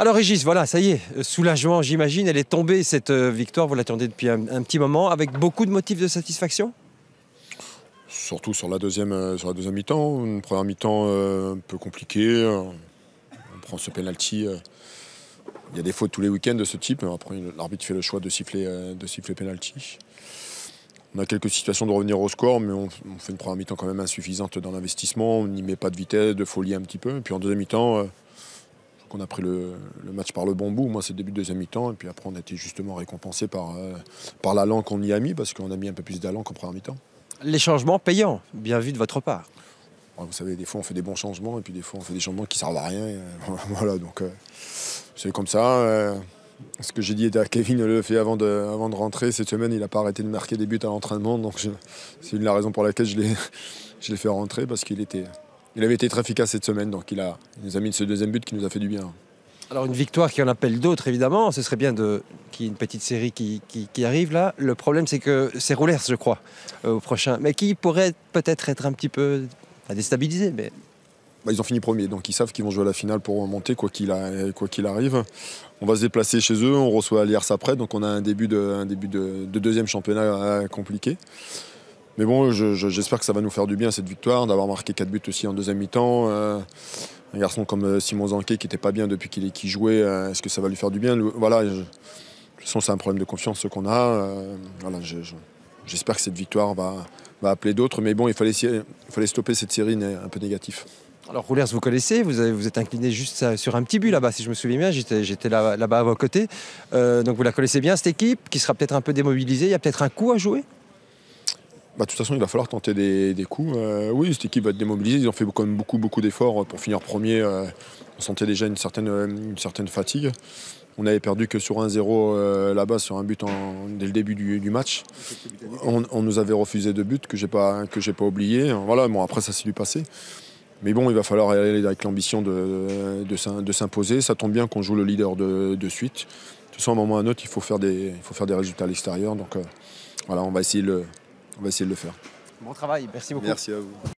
Alors Régis, voilà, ça y est, euh, soulagement j'imagine, elle est tombée cette euh, victoire, vous l'attendez depuis un, petit moment, avec beaucoup de motifs de satisfaction? Surtout sur la deuxième, euh, sur deuxième mi-temps. Une première mi-temps un peu compliquée. On prend ce penalty. Il y a des fautes tous les week-ends de ce type. Après, l'arbitre fait le choix de siffler, euh, de penalty. On a quelques situations de revenir au score, mais on, fait une première mi-temps quand même insuffisante dans l'investissement. On n'y met pas de vitesse, de folie un petit peu. Et puis en deuxième mi-temps, qu'on a pris le, le match par le bon bout. Moi, c'est le début de deuxième mi-temps. Et puis après, on a été justement récompensé par, euh, par l'allant qu'on y a mis, parce qu'on a mis un peu plus d'allant qu'en première mi-temps. Les changements payants, bien vu de votre part. Ouais, Vous savez, des fois on fait des bons changements et puis des fois on fait des changements qui servent à rien. et, euh, voilà, donc euh, c'est comme ça. euh, ce que j'ai dit à Kevin le fait avant de, avant de rentrer cette semaine, il n'a pas arrêté de marquer des buts à l'entraînement, donc c'est une des raisons pour laquelle je l'ai fait rentrer parce qu'il était, il avait été très efficace cette semaine, donc il, a, il nous a mis ce deuxième but qui nous a fait du bien. Alors une victoire qui en appelle d'autres évidemment, ce serait bien qu'il y ait une petite série qui, qui- qui arrive là. Le problème c'est que c'est Roulers je crois euh, au prochain, mais qui pourrait peut-être être un petit peu pas déstabilisé, mais Bah, ils ont fini premier, donc ils savent qu'ils vont jouer à la finale pour remonter quoi qu'il arrive. On va se déplacer chez eux, on reçoit Aliers après, donc on a un début de, un début de, de deuxième championnat euh, compliqué. Mais bon, je- je- j'espère que ça va nous faire du bien cette victoire, d'avoir marqué 4 buts aussi en deuxième mi-temps. Euh, un garçon comme euh, Simon Zanquet qui n'était pas bien depuis qu'il jouait, euh, est-ce que ça va lui faire du bien? Voilà, je- de toute façon c'est un problème de confiance ce qu'on a. voilà, je- je- j'espère que cette victoire va, appeler d'autres, mais bon, il fallait, stopper cette série un peu négative. Alors Roulers, vous connaissez, vous, êtes incliné juste sur un petit but là-bas, si je me souviens bien, j'étais j'étais là- là-bas à vos côtés. Donc vous la connaissez bien, cette équipe, qui sera peut-être un peu démobilisée, il y a peut-être un coup à jouer? Bah, de toute façon, il va falloir tenter des, coups. Euh, oui, cette équipe va être démobilisée. Ils ont fait quand même beaucoup, beaucoup d'efforts pour finir premier. Euh, on sentait déjà une certaine, euh, fatigue. On avait perdu que sur 1-0 euh, là-bas, sur un but dès le début du, du match. On, nous avait refusé deux buts que j'ai pas, pas oublié. Voilà, bon, après, ça s'est lui passé. Mais bon, il va falloir aller avec l'ambition de, de, s'im- de s'imposer. Ça tombe bien qu'on joue le leader de, suite. De toute façon, à un moment ou à un autre, il faut faire des, il faut faire des résultats à l'extérieur. Donc euh, voilà, on va essayer le, on va essayer de le faire. Bon travail, merci beaucoup. Merci à vous.